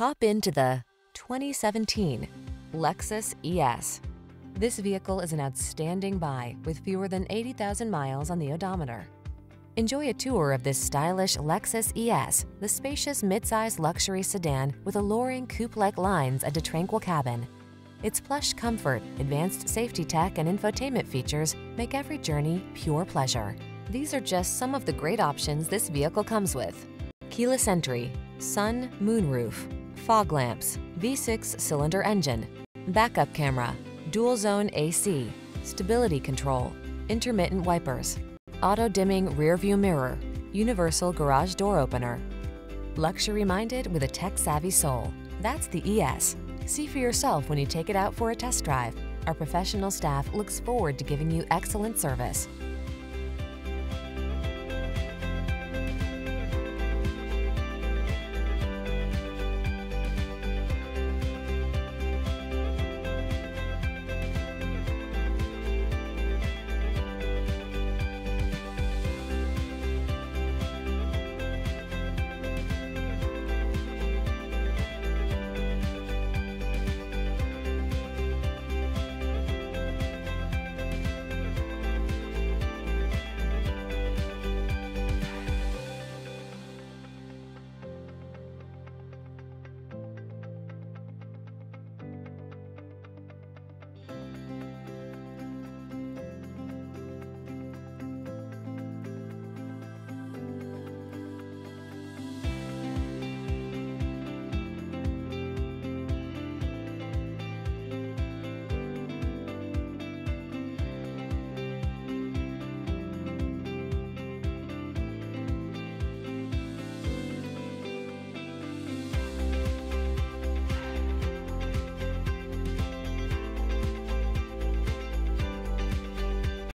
Hop into the 2017 Lexus ES. This vehicle is an outstanding buy with fewer than 80,000 miles on the odometer. Enjoy a tour of this stylish Lexus ES, the spacious midsize luxury sedan with alluring coupe-like lines and a tranquil cabin. Its plush comfort, advanced safety tech, and infotainment features make every journey pure pleasure. These are just some of the great options this vehicle comes with. Keyless entry, sun, moonroof, fog lamps, V6 cylinder engine, backup camera, dual zone AC, stability control, intermittent wipers, auto dimming rear view mirror, universal garage door opener. Luxury minded with a tech savvy soul. That's the ES. See for yourself when you take it out for a test drive. Our professional staff looks forward to giving you excellent service.